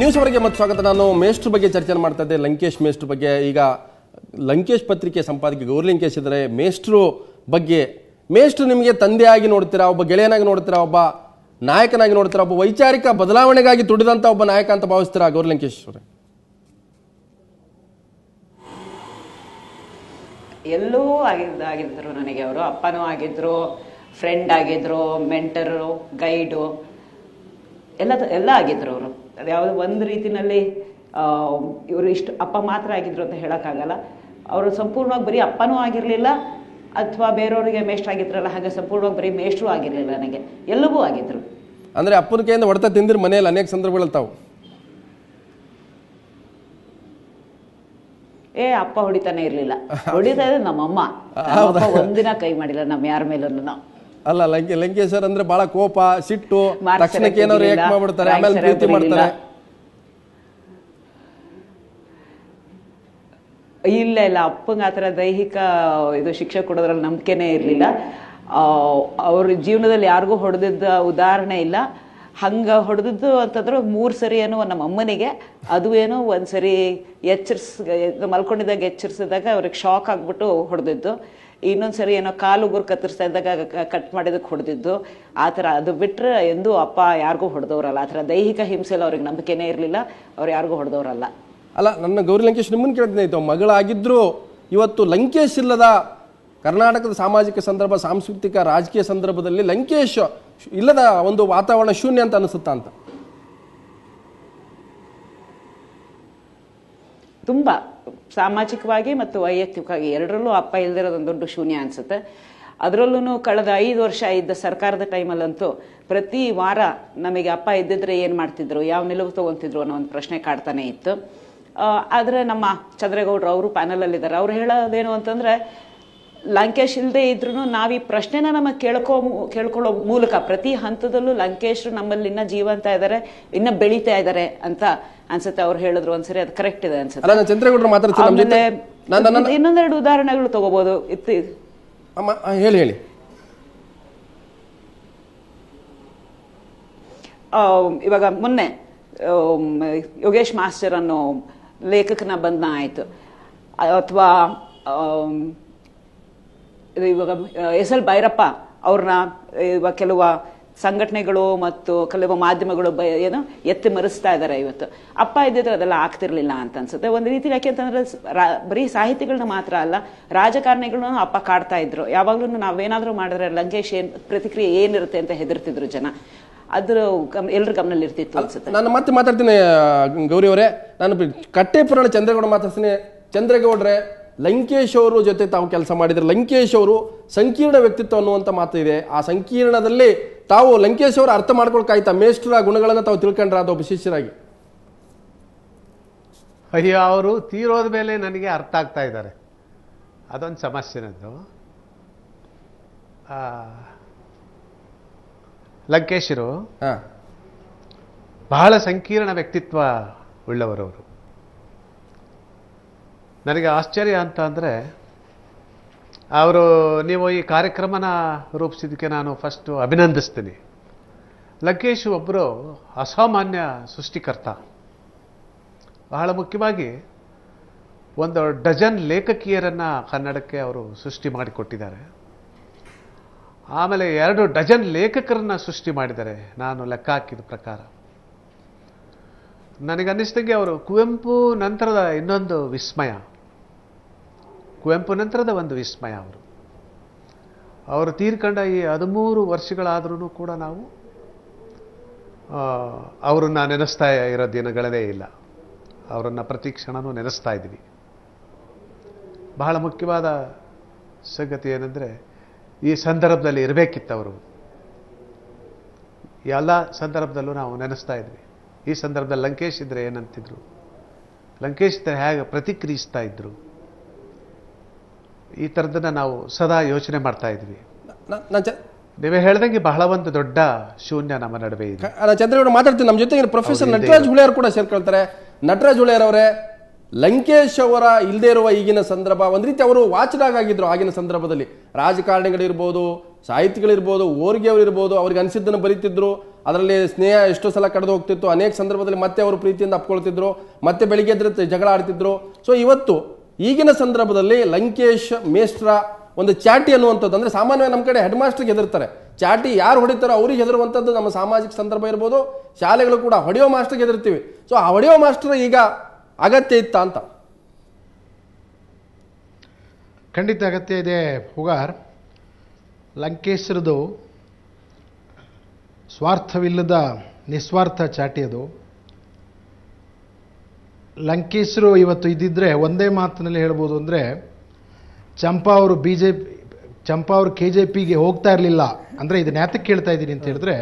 News ಅವರಿಗೆ ಮತ್ತೆ ಸ್ವಾಗತ. ನಾನು ಮೇಷ್ಟ್ರ ಬಗ್ಗೆ ಚರ್ಚೆ ಮಾಡ್ತಾ ಇದ್ದೆ. ಲಂಕೇಶ್ ಮೇಷ್ಟ್ರ ಬಗ್ಗೆ. ಈಗ ಲಂಕೇಶ್ ಪತ್ರಿಕೆ ಸಂಪಾದಕಿ ಗೌರಿ ಲಂಕೇಶ್ ಇದ್ದಾರೆ ಮೇಷ್ಟ್ರು ಬಗ್ಗೆ. ಮೇಷ್ಟ್ರು ನಿಮಗೆ ತಂದೆಯಾಗಿ ನೋಡ್ತೀರಾ? ಒಬ್ಬ ಗೆಳೆಯನಾಗಿ ನೋಡ್ತೀರಾ? ಒಬ್ಬ ನಾಯಕನಾಗಿ ನೋಡ್ತೀರಾ? ಒಬ್ಬ ವೈಚಾರಿಕ ಬದಲಾವಣೆಗಾಗಿ ದುಡಿದಂಥ ಒಬ್ಬ ನಾಯಕ ಅಂತ ಭಾವಿಸ್ತೀರಾ ಗೌರಿ ಲಂಕೇಶ್ ಅವರೇ? ಎಲ್ಲೂ ಆಗಿದ್ದ ಆಗಿದ್ರು ನನಗೆ ಅವರು. ಅಪ್ಪನೂ ಆಗಿದ್ರು ಫ್ರೆಂಡ್ ಆಗಿದ್ರು ಮೆಂಟರು ಗೈಡು ಎಲ್ಲ ಎಲ್ಲ ಆಗಿದ್ರು ಅವರು. ಯಾವುದೋ ಒಂದು ರೀತಿನಲ್ಲಿ ಇವರು ಇಷ್ಟು ಅಪ್ಪ ಮಾತ್ರ ಆಗಿದ್ರು ಅಂತ ಹೇಳೋಕ್ಕಾಗಲ್ಲ. ಅವರು ಸಂಪೂರ್ಣವಾಗಿ ಬರೀ ಅಪ್ಪನೂ ಆಗಿರಲಿಲ್ಲ ಅಥವಾ ಬೇರೆಯವರಿಗೆ ಮೇಷ್ಟ್ರ ಆಗಿದ್ರಲ್ಲ ಹಾಗೆ ಸಂಪೂರ್ಣವಾಗಿ ಬರೀ ಮೇಷ್ಟ್ರು ಆಗಿರಲಿಲ್ಲ ನನಗೆ. ಎಲ್ಲವೂ ಆಗಿದ್ರು. ಅಂದ್ರೆ ಅಪ್ಪನ ಕೈಯಿಂದ ಹೊಡೆತ ತಿಂದಿರು ಮನೆಯಲ್ಲಿ ಅನೇಕ ಸಂದರ್ಭಗಳಲ್ಲಿ ತಾವು ಏ ಅಪ್ಪ ಹೊಡಿತಾನೆ ಇರಲಿಲ್ಲ. ಹೊಡಿತಾ ಇದ್ರೆ ನಮ್ಮಮ್ಮ. ನಮ್ಮಪ್ಪ ಒಂದಿನ ಕೈ ಮಾಡಿಲ್ಲ ನಮ್ಮ ಯಾರ ಮೇಲೂ. ಅಲ್ಲ ಲಂಕೆ ಲಂಕೇಶ್ವರ್ ಅಂದ್ರೆ ಬಹಳ ಕೋಪ ಸಿಟ್ಟು ತಕ್ಷಣಕ್ಕೆ ಏನೋ ರಿಯಾಕ್ಟ್ ಮಾಡ್ಬಿಡ್ತಾರೆ ಆಮೇಲೆ ಪ್ರೀತಿ ಮಾಡ್ತಾರೆ. ಇಲ್ಲ ಇಲ್ಲ ಅಪ್ಪಂಗ ಆ ಥರ ದೈಹಿಕ ಇದು ಶಿಕ್ಷೆ ಕೊಡೋದ್ರಲ್ಲಿ ನಂಬಿಕೆನೇ ಇರಲಿಲ್ಲ. ಅವ್ರ ಜೀವನದಲ್ಲಿ ಯಾರಿಗೂ ಹೊಡೆದಿದ್ದ ಉದಾಹರಣೆ ಇಲ್ಲ. ಹಂಗ ಹೊಡೆದಿದ್ದು ಅಂತಂದ್ರೆ ಮೂರು ಸರಿ ಏನೋ ನಮ್ಮ ಅಮ್ಮನಿಗೆ ಅದು ಏನೋ ಒಂದು ಸರಿ ಎಚ್ಚರಿಸ್ ಮಲ್ಕೊಂಡಿದ್ದಾಗ ಎಚ್ಚರಿಸಿದಾಗ ಅವ್ರಿಗೆ ಶಾಕ್ ಆಗ್ಬಿಟ್ಟು ಹೊಡೆದಿದ್ದು. ಇನ್ನೊಂದು ಸರಿ ಏನೋ ಕಾಲು ಉಗುರು ಕತ್ತರಿಸ್ತಾ ಇದ್ದಾಗ ಕಟ್ ಮಾಡಿದಕ್ಕೆ ಹೊಡೆದಿದ್ದು, ಆ ಥರ ಅದು ಬಿಟ್ಟರೆ ಎಂದೂ ಅಪ್ಪ ಯಾರಿಗೂ ಹೊಡೆದವ್ರಲ್ಲ. ಆ ಥರ ದೈಹಿಕ ಹಿಂಸೆಯಲ್ಲಿ ಅವ್ರಿಗೆ ನಂಬಿಕೆನೇ ಇರಲಿಲ್ಲ, ಅವ್ರು ಯಾರಿಗೂ ಹೊಡೆದವ್ರಲ್ಲ. ಅಲ್ಲ, ನನ್ನ ಗೌರಿ ಲಂಕೇಶ್ ನಿಮ್ಮನ್ನು ಕೇಳ್ತೀನಿ ಆಯ್ತು ಮಗಳಾಗಿದ್ದರೂ ಇವತ್ತು ಲಂಕೇಶ್ ಇಲ್ಲದ ಕರ್ನಾಟಕದ ಸಾಮಾಜಿಕ ಸಂದರ್ಭ, ಸಾಂಸ್ಕೃತಿಕ, ರಾಜಕೀಯ ಸಂದರ್ಭದಲ್ಲಿ ಲಂಕೇಶ್ ಇಲ್ಲದ ಒಂದು ವಾತಾವರಣ ಶೂನ್ಯ ಅಂತ ಅನಿಸುತ್ತಾ ಅಂತ? ತುಂಬ ಸಾಮಾಜಿಕವಾಗಿ ಮತ್ತು ವೈಯಕ್ತಿಕವಾಗಿ ಎರಡರಲ್ಲೂ ಅಪ್ಪ ಇಲ್ದಿರೋದೊಂದು ದೊಡ್ಡ ಶೂನ್ಯ ಅನ್ಸುತ್ತೆ. ಅದರಲ್ಲೂ ಕಳೆದ ಐದು ವರ್ಷ ಇದ್ದ ಸರ್ಕಾರದ ಟೈಮಲ್ಲಂತೂ ಪ್ರತಿ ವಾರ ನಮಗೆ ಅಪ್ಪ ಇದ್ದಿದ್ರೆ ಏನು ಮಾಡ್ತಿದ್ರು, ಯಾವ ನಿಲುವು ತಗೊಂತಿದ್ರು ಅನ್ನೋ ಒಂದು ಪ್ರಶ್ನೆ ಕಾಡ್ತಾನೆ ಇತ್ತು. ಆದರೆ ನಮ್ಮ ಚಂದ್ರೇಗೌಡರು ಅವರು ಪ್ಯಾನಲಲ್ಲಿದ್ದಾರೆ. ಅವ್ರು ಹೇಳೋದೇನು ಅಂತಂದ್ರೆ, ಲಂಕೇಶ್ ಇಲ್ಲದೆ ಇದ್ರೂ ನಾವು ಈ ಪ್ರಶ್ನೆನ ನಮಗೆ ಕೇಳ್ಕೊ, ಕೇಳ್ಕೊಳ್ಳೋ ಮೂಲಕ ಪ್ರತಿ ಹಂತದಲ್ಲೂ ಲಂಕೇಶ್ರು ನಮ್ಮಲ್ಲಿ ಇನ್ನ ಜೀವಂತ ಇದ್ದಾರೆ ಇನ್ನ ಬೆಳೀತಾ ಇದ್ದಾರೆ ಅಂತ ಅನ್ಸುತ್ತೆ ಅವ್ರು ಹೇಳಿದ್ರು ಒಂದ್ಸರಿ ಅದು ಕರೆಕ್ಟ್ ಇದೆ ಅನ್ಸುತ್ತೆ. ಚಂದ್ರೇಗೌಡರು ಮಾತಾಡ್ತೀನಿ ಇನ್ನೊಂದೆರಡು ಉದಾಹರಣೆಗಳು ತಗೋಬಹುದು ಇತ್ತು ಹೇಳಿ ಹೇಳಿ. ಇವಾಗ ಮೊನ್ನೆ ಯೋಗೇಶ್ ಮಾಸ್ಟರ್ ಅನ್ನೋ ಲೇಖಕನ ಬಂಧನ ಆಯಿತು. ಅಥವಾ ಇವಾಗ ಎಸ್ ಎಲ್ ಭೈರಪ್ಪ ಅವ್ರನ್ನ ಇವಾಗ ಕೆಲವು ಸಂಘಟನೆಗಳು ಮತ್ತು ಕೆಲವು ಮಾಧ್ಯಮಗಳು ಬ ಏನು ಎತ್ತಿ ಮರೆಸ್ತಾ ಇದ್ದಾರೆ ಇವತ್ತು. ಅಪ್ಪ ಇದ್ದಿದ್ರೆ ಅದೆಲ್ಲ ಆಗ್ತಿರ್ಲಿಲ್ಲ ಅಂತ ಅನ್ಸುತ್ತೆ. ಒಂದು ರೀತಿ ಯಾಕೆ ಅಂತಂದ್ರೆ ರಾ- ಬರೀ ಸಾಹಿತಿಗಳನ್ನ ಮಾತ್ರ ಅಲ್ಲ ರಾಜಕಾರಣಿಗಳನ್ನ ಅಪ್ಪ ಕಾಡ್ತಾ ಇದ್ರು. ಯಾವಾಗ್ಲೂ ನಾವೇನಾದ್ರೂ ಮಾಡಿದ್ರೆ ಲಂಕೇಶ್ ಏನ್ ಪ್ರತಿಕ್ರಿಯೆ ಏನಿರುತ್ತೆ ಅಂತ ಹೆದರ್ತಿದ್ರು ಜನ. ಅದ್ರ ಎಲ್ಲರ ಗಮನಲ್ಲಿ ಇರ್ತಿತ್ತು ಅನ್ಸುತ್ತೆ. ನಾನು ಮತ್ತೆ ಮಾತಾಡ್ತೀನಿ ಗೌರಿ ಅವರೇ. ನಾನು ಕಟ್ಟೆಪುರಾಣ ಚಂದ್ರಗೌಡ ಮಾತಾಡ್ತೀನಿ. ಚಂದ್ರಗೌಡ್ರೆ, ಲಂಕೇಶ್ ಅವರು ಜೊತೆ ತಾವು ಕೆಲಸ ಮಾಡಿದ್ರೆ ಲಂಕೇಶ್ ಅವರು ಸಂಕೀರ್ಣ ವ್ಯಕ್ತಿತ್ವ ಅನ್ನುವಂಥ ಮಾತು ಇದೆ. ಆ ಸಂಕೀರ್ಣದಲ್ಲಿ ತಾವು ಲಂಕೇಶ್ ಅವರು ಅರ್ಥ ಮಾಡ್ಕೊಳ್ಕಾಯ್ತಾ? ಮೇಷ್ಟ್ರ ಗುಣಗಳನ್ನು ತಾವು ತಿಳ್ಕೊಂಡ್ರ ಅದು ಒಬ್ಬ ಶಿಷ್ಯರಾಗಿ ಅಯ್ಯೋ ಅವರು ತೀರೋದ ಮೇಲೆ ನನಗೆ ಅರ್ಥ ಆಗ್ತಾ ಇದ್ದಾರೆ. ಅದೊಂದು ಸಮಸ್ಯೆ ನಂದು ಆ, ಲಂಕೇಶರು ಹಾ. ಬಹಳ ಸಂಕೀರ್ಣ ವ್ಯಕ್ತಿತ್ವ ಉಳ್ಳವರವರು ನನಗೆ ಆಶ್ಚರ್ಯ ಅಂತ ಅಂದರೆ ಅವರು, ನೀವು ಈ ಕಾರ್ಯಕ್ರಮನ ರೂಪಿಸಿದ್ದಕ್ಕೆ ನಾನು ಫಸ್ಟು ಅಭಿನಂದಿಸ್ತೀನಿ. ಲಂಕೇಶ್ ಒಬ್ಬರು ಅಸಾಮಾನ್ಯ ಸೃಷ್ಟಿಕರ್ತ. ಬಹಳ ಮುಖ್ಯವಾಗಿ ಒಂದು ಡಜನ್ ಲೇಖಕಿಯರನ್ನು ಕನ್ನಡಕ್ಕೆ ಅವರು ಸೃಷ್ಟಿ ಮಾಡಿಕೊಟ್ಟಿದ್ದಾರೆ. ಆಮೇಲೆ ಎರಡು ಡಜನ್ ಲೇಖಕರನ್ನು ಸೃಷ್ಟಿ ಮಾಡಿದ್ದಾರೆ. ನಾನು ಲೆಕ್ಕ ಹಾಕಿದ ಪ್ರಕಾರ. ನನಗನ್ನಿಸ್ದಂಗೆ ಅವರು ಕುವೆಂಪು ನಂತರದ ಇನ್ನೊಂದು ವಿಸ್ಮಯ. ಕುವೆಂಪು ನಂತರದ ಒಂದು ವಿಸ್ಮಯ ಅವರು. ಅವರು ತೀರ್ಕೊಂಡ ಈ ಹದಿಮೂರು ವರ್ಷಗಳಾದ್ರೂ ಕೂಡ ನಾವು ಅವರನ್ನು ನೆನೆಸ್ತಾ ಇರೋ ದಿನಗಳೇ ಇಲ್ಲ. ಅವರನ್ನು ಪ್ರತಿ ಕ್ಷಣನೂ ನೆನೆಸ್ತಾ ಇದ್ದೀವಿ. ಬಹಳ ಮುಖ್ಯವಾದ ಸಂಗತಿ ಏನಂದರೆ, ಈ ಸಂದರ್ಭದಲ್ಲಿ ಇರಬೇಕಿತ್ತು ಅವರು ಎಲ್ಲ ಸಂದರ್ಭದಲ್ಲೂ ನಾವು ನೆನೆಸ್ತಾ ಇದ್ವಿ. ಈ ಸಂದರ್ಭದಲ್ಲಿ ಲಂಕೇಶ್ ಇದ್ರೆ ಏನಂತಿದ್ರು? ಲಂಕೇಶ್ ಇದ್ದರೆ ಹೇಗೆ ಪ್ರತಿಕ್ರಿಯಿಸ್ತಾ ಇದ್ರು? ಈ ಥರದನ್ನ ನಾವು ಸದಾ ಯೋಚನೆ ಮಾಡ್ತಾ ಇದ್ವಿ. ನೀವೇ ಹೇಳ್ದಂಗೆ ಬಹಳ ಒಂದು ದೊಡ್ಡ ಶೂನ್ಯ ನಮ್ಮ ನಡುವೆ ಇದೆ. ಚಂದ್ರಗೌಡ ಮಾತಾಡ್ತೀವಿ ನಮ್ಮ ಜೊತೆಗೆ ಪ್ರೊಫೆಸರ್. ನಟರಾಜ್ ಹುಳಿಯರ್ ಕೂಡ ಸೇರ್ಕೊಳ್ತಾರೆ. ನಟರಾಜ್ ಹುಳಿಯರ್ ಅವರೇ ಲಂಕೇಶ್ ಅವರ ಇಲ್ಲದೆ ಇರುವ ಈಗಿನ ಸಂದರ್ಭ ಒಂದು ರೀತಿ ಅವರು ವಾಚ್ಡಾಗ್ ಆಗಿದ್ರು ಆಗಿನ ಸಂದರ್ಭದಲ್ಲಿ. ರಾಜಕಾರಣಿಗಳಿರ್ಬೋದು ಸಾಹಿತಿಗಳಿರ್ಬೋದು ಓರ್ಗೆ ಅವರಿರ್ಬೋದು ಅವ್ರಿಗೆ ಅನಿಸಿದ್ದನ್ನು ಬರೀತಿದ್ರು. ಅದರಲ್ಲಿ ಸ್ನೇಹ ಎಷ್ಟೋ ಸಲ ಕಡಿದು ಹೋಗ್ತಿತ್ತು. ಅನೇಕ ಸಂದರ್ಭದಲ್ಲಿ ಮತ್ತೆ ಅವರು ಪ್ರೀತಿಯಿಂದ ಅಪ್ಕೊಳ್ತಿದ್ರು. ಮತ್ತೆ ಬೆಳಿಗ್ಗೆ ಎದ್ರೆ ಜಗಳ ಆಡ್ತಿದ್ರು. ಸೊ ಇವತ್ತು ಈಗಿನ ಸಂದರ್ಭದಲ್ಲಿ ಲಂಕೇಶ್ ಮೇಸ್ಟ್ರ ಒಂದು ಚಾಟಿ ಅನ್ನುವಂಥದ್ದು ಅಂದರೆ ಸಾಮಾನ್ಯವಾಗಿ ನಮ್ಮ ಕಡೆ ಹೆಡ್ ಮಾಸ್ಟರ್ಗೆ ಹೆದರ್ತಾರೆ. ಚಾಟಿ ಯಾರು ಹೊಡಿತಾರೋ ಅವ್ರಿಗೆ ಹೆದರುವಂಥದ್ದು ನಮ್ಮ ಸಾಮಾಜಿಕ ಸಂದರ್ಭ ಇರ್ಬೋದು, ಶಾಲೆಗಳು ಕೂಡ ಹೊಡೆಯೋ ಮಾಸ್ಟ್ರಿಗೆ ಹೆದರ್ತೀವಿ. ಸೊ ಆ ಹೊಡೆಯೋ ಮಾಸ್ಟರ್ ಈಗ ಅಗತ್ಯ ಇತ್ತ ಅಂತ. ಖಂಡಿತ ಅಗತ್ಯ ಇದೆ ಹುಗಾರ್. ಲಂಕೇಶ್ವರದು ಸ್ವಾರ್ಥವಿಲ್ಲದ ನಿಸ್ವಾರ್ಥ ಚಾಟಿ ಅದು. ಲಂಕೇಶ್ವರು ಇವತ್ತು ಇದ್ದಿದ್ರೆ ಒಂದೇ ಮಾತಿನಲ್ಲಿ ಹೇಳ್ಬೋದು ಅಂದರೆ ಚಂಪಾ ಅವರು ಬಿ ಜೆ ಪಿ ಚಂಪಾ ಅವರು ಕೆ ಜೆ ಪಿಗೆ ಹೋಗ್ತಾ ಇರಲಿಲ್ಲ. ಅಂದರೆ ಇದನ್ನ ಯಾತಕ್ಕೆ ಕೇಳ್ತಾ ಇದ್ದೀನಿ ಅಂತ ಹೇಳಿದ್ರೆ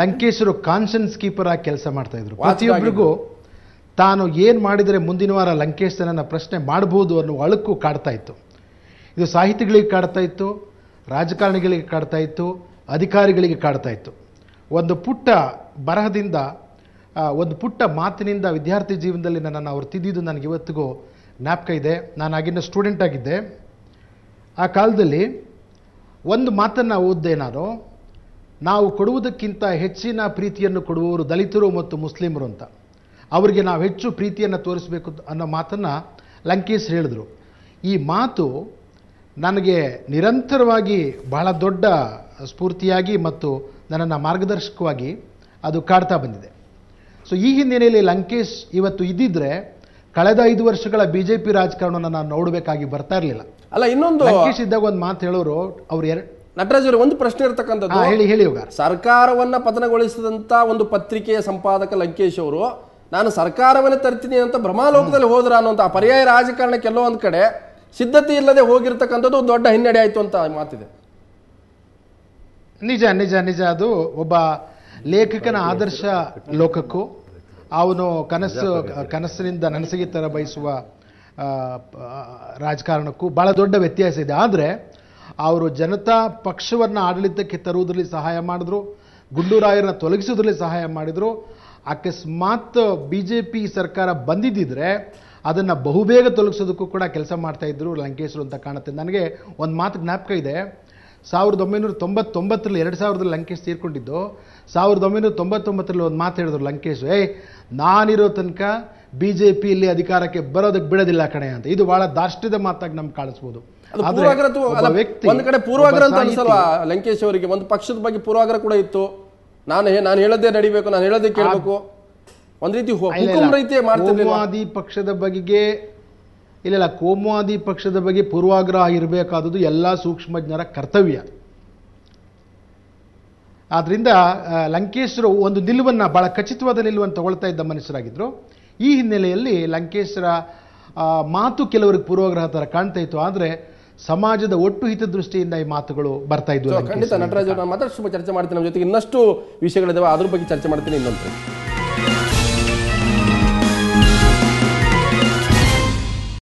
ಲಂಕೇಶರು ಕಾನ್ಷನ್ಸ್ ಕೀಪರ್ ಆಗಿ ಕೆಲಸ ಮಾಡ್ತಾ ಇದ್ರು. ಪ್ರತಿಯೊಬ್ಬರಿಗೂ ತಾನು ಏನು ಮಾಡಿದರೆ ಮುಂದಿನ ವಾರ ಲಂಕೇಶನನ್ನ ಪ್ರಶ್ನೆ ಮಾಡ್ಬೋದು ಅನ್ನೋ ಅಳುಕು ಕಾಡ್ತಾ ಇತ್ತು. ಇದು ಸಾಹಿತಿಗಳಿಗೆ ಕಾಡ್ತಾ ಇತ್ತು ರಾಜಕಾರಣಿಗಳಿಗೆ ಕಾಡ್ತಾ ಇತ್ತು ಅಧಿಕಾರಿಗಳಿಗೆ ಕಾಡ್ತಾ ಇತ್ತು. ಒಂದು ಪುಟ್ಟ ಬರಹದಿಂದ ಒಂದು ಪುಟ್ಟ ಮಾತಿನಿಂದ ವಿದ್ಯಾರ್ಥಿ ಜೀವನದಲ್ಲಿ ನನ್ನನ್ನು ಅವರು ತಿದ್ದಿದ್ದು ನನಗೆ ಇವತ್ತಿಗೂ ಜ್ಞಾಪಕ ಇದೆ. ನಾನು ಆಗಿನ ಸ್ಟೂಡೆಂಟ್ ಆಗಿದ್ದೆ. ಆ ಕಾಲದಲ್ಲಿ ಒಂದು ಮಾತನ್ನು ಓದಿದೆ ನಾನು. ನಾವು ಕೊಡುವುದಕ್ಕಿಂತ ಹೆಚ್ಚಿನ ಪ್ರೀತಿಯನ್ನು ಕೊಡುವವರು ದಲಿತರು ಮತ್ತು ಮುಸ್ಲಿಮರು ಅಂತ. ಅವರಿಗೆ ನಾವು ಹೆಚ್ಚು ಪ್ರೀತಿಯನ್ನು ತೋರಿಸಬೇಕು ಅನ್ನೋ ಮಾತನ್ನು ಲಂಕೇಶ್ ಹೇಳಿದರು. ಈ ಮಾತು ನನಗೆ ನಿರಂತರವಾಗಿ ಬಹಳ ದೊಡ್ಡ ಸ್ಫೂರ್ತಿಯಾಗಿ ಮತ್ತು ನನ್ನನ್ನು ಮಾರ್ಗದರ್ಶಕವಾಗಿ ಅದು ಕಾಡ್ತಾ ಬಂದಿದೆ. ಸೊ ಈ ಹಿನ್ನೆಲೆಯಲ್ಲಿ ಲಂಕೇಶ್ ಇವತ್ತು ಇದ್ದಿದ್ರೆ ಕಳೆದ ಐದು ವರ್ಷಗಳ ಬಿ ಜೆ ಪಿ ರಾಜಕಾರಣವನ್ನು ನಾನು ನೋಡಬೇಕಾಗಿ ಬರ್ತಾ ಇರಲಿಲ್ಲ. ಅಲ್ಲ ಇನ್ನೊಂದು ಲಂಕೇಶ್ ಇದ್ದಾಗ ಒಂದು ಮಾತು ಹೇಳೋರು ಅವ್ರು ಎರಡು ನಟರಾಜ್ ಅವರು ಒಂದು ಪ್ರಶ್ನೆ ಇರ್ತಕ್ಕಂಥದ್ದು. ಹೇಳಿ ಹೇಳಿ ಹೋಗ ಸರ್ಕಾರವನ್ನ ಪತನಗೊಳಿಸಿದಂಥ ಒಂದು ಪತ್ರಿಕೆಯ ಸಂಪಾದಕ ಲಂಕೇಶ್ ಅವರು ನಾನು ಸರ್ಕಾರವನ್ನೇ ತರ್ತೀನಿ ಅಂತ ಭ್ರಮಾಲೋಕದಲ್ಲಿ ಹೋದ್ರ ಅನ್ನೋಂಥ ಆ ಪರ್ಯಾಯ ರಾಜಕಾರಣ ಎಲ್ಲೋ ಒಂದ್ ಕಡೆ ಸಿದ್ಧತೆ ಇಲ್ಲದೆ ಹೋಗಿರ್ತಕ್ಕಂಥದ್ದು ಒಂದು ದೊಡ್ಡ ಹಿನ್ನಡೆ ಆಯ್ತು ಅಂತ ಮಾತಿದೆ. ನಿಜ ನಿಜ ನಿಜ. ಅದು ಒಬ್ಬ ಲೇಖಕನ ಆದರ್ಶ ಲೋಕಕ್ಕೂ ಅವನು ಕನಸು ಕನಸಿನಿಂದ ನನಸಿಗೆ ತರ ಬಯಸುವ ರಾಜಕಾರಣಕ್ಕೂ ಬಹಳ ದೊಡ್ಡ ವ್ಯತ್ಯಾಸ ಇದೆ. ಆದರೆ ಅವರು ಜನತಾ ಪಕ್ಷವನ್ನು ಆಡಳಿತಕ್ಕೆ ತರುವುದರಲ್ಲಿ ಸಹಾಯ ಮಾಡಿದ್ರು ಗುಂಡೂರಾಯರನ್ನ ತೊಲಗಿಸೋದ್ರಲ್ಲಿ ಸಹಾಯ ಮಾಡಿದ್ರು. ಅಕಸ್ಮಾತ್ ಬಿ ಜೆ ಪಿ ಸರ್ಕಾರ ಬಂದಿದ್ದಿದ್ರೆ ಅದನ್ನು ಬಹುಬೇಗ ತೊಲಗಿಸೋದಕ್ಕೂ ಕೂಡ ಕೆಲಸ ಮಾಡ್ತಾ ಇದ್ರು ಲಂಕೇಶ್ರು ಅಂತ ಕಾಣುತ್ತೆ. ನನಗೆ ಒಂದು ಮಾತು ಜ್ಞಾಪಕ ಇದೆ. ಸಾವಿರದ ಒಂಬೈನೂರ ತೊಂಬತ್ತೊಂಬತ್ತರಲ್ಲಿ ಎರಡು ಸಾವಿರದಲ್ಲಿ ಲಂಕೇಶ್ ತೀರ್ಕೊಂಡಿದ್ದು ಸಾವಿರದ ಒಂಬೈನೂರ ತೊಂಬತ್ತೊಂಬತ್ತರಲ್ಲಿ ಒಂದು ಮಾತು ಹೇಳಿದ್ರು ಲಂಕೇಶ್ ಏಯ್ ನಾನಿರೋ ತನಕ ಬಿ ಜೆ ಪಿಯಲ್ಲಿ ಅಧಿಕಾರಕ್ಕೆ ಬರೋದಕ್ಕೆ ಬಿಡೋದಿಲ್ಲ ಕಣೆ ಅಂತ. ಇದು ಬಹಳ ದಾರ್ಷ್ಟ್ಯದ ಮಾತಾಗಿ ನಮ್ಗೆ ಕಾಣಿಸ್ಬೋದು. ಒಂದ್ ಕಡೆ ಪೂರ್ವಾಗ್ರಹ ಅಂತ ಅನ್ಸಲ್ವಾ ಲಂಕೇಶ್ ಅವರಿಗೆ? ಒಂದು ಪಕ್ಷದ ಬಗ್ಗೆ ಪೂರ್ವಾಗ್ರಹ ಕೂಡ ಇತ್ತು. ನಾನು ನಾನು ಹೇಳೋದೇ ನಡಿಬೇಕು ನಾನು ಹೇಳೋದೇ ಕೇಳಬೇಕು. ಒಂದ್. ರೀತಿ ಪಕ್ಷದ ಬಗೆಗೆ ಇಲ್ಲ ಇಲ್ಲ ಕೋಮುವಾದಿ ಪಕ್ಷದ ಬಗ್ಗೆ ಪೂರ್ವಾಗ್ರಹ ಇರಬೇಕಾದದ್ದು ಎಲ್ಲ ಸೂಕ್ಷ್ಮಜ್ಞರ ಕರ್ತವ್ಯ. ಆದ್ದರಿಂದ ಲಂಕೇಶ್ವರ ಲಂಕೇಶ್ರು ಒಂದು ನಿಲುವನ್ನು ಭಾಳ ಖಚಿತವಾದ ನಿಲುವನ್ನು ತಗೊಳ್ತಾ ಇದ್ದ ಮನುಷ್ಯರಾಗಿದ್ದರು ಈ ಹಿನ್ನೆಲೆಯಲ್ಲಿ ಲಂಕೇಶ್ವರ ಮಾತು ಕೆಲವರಿಗೆ ಪೂರ್ವಾಗ್ರಹ ಥರ ಕಾಣ್ತಾ ಇತ್ತು. ಆದರೆ ಸಮಾಜದ ಒಟ್ಟು ಹಿತದೃಷ್ಟಿಯಿಂದ ಈ ಮಾತುಗಳು ಬರ್ತಾ ಇದ್ದವು ಖಂಡಿತ ನಟರಾಜ್ ನಾನು ಮತ್ತಷ್ಟು ಚರ್ಚೆ ಮಾಡ್ತೀನಿ. ನಮ್ಮ ಜೊತೆಗೆ ಇನ್ನಷ್ಟು ವಿಷಯಗಳಿದ್ದಾವೆ ಅದ್ರ ಬಗ್ಗೆ ಚರ್ಚೆ ಮಾಡ್ತೀನಿ ಇನ್ನೊಂದು